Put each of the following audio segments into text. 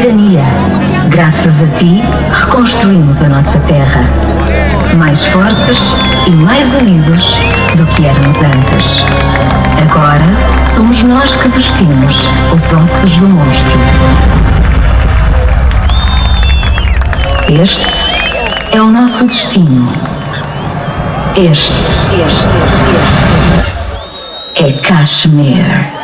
tirania. Graças a ti, reconstruímos a nossa terra. Mais fortes e mais unidos do que éramos antes. Agora, somos nós que vestimos os ossos do monstro. Este é o nosso destino. Este, este, este é Kashmir.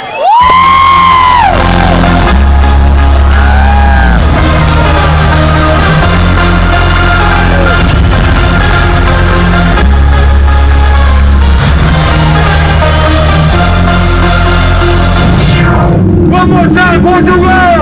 Portugal!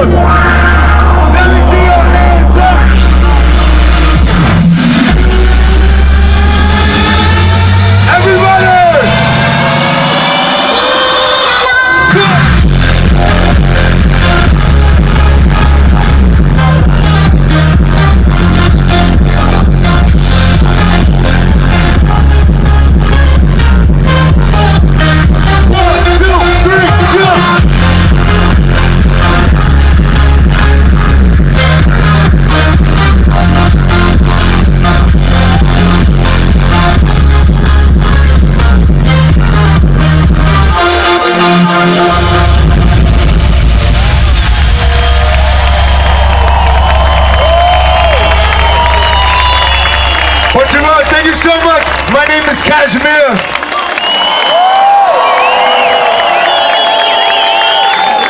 Thank you so much. My name is Kashmir.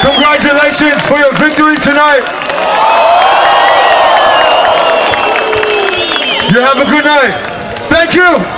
Congratulations for your victory tonight. You have a good night. Thank you.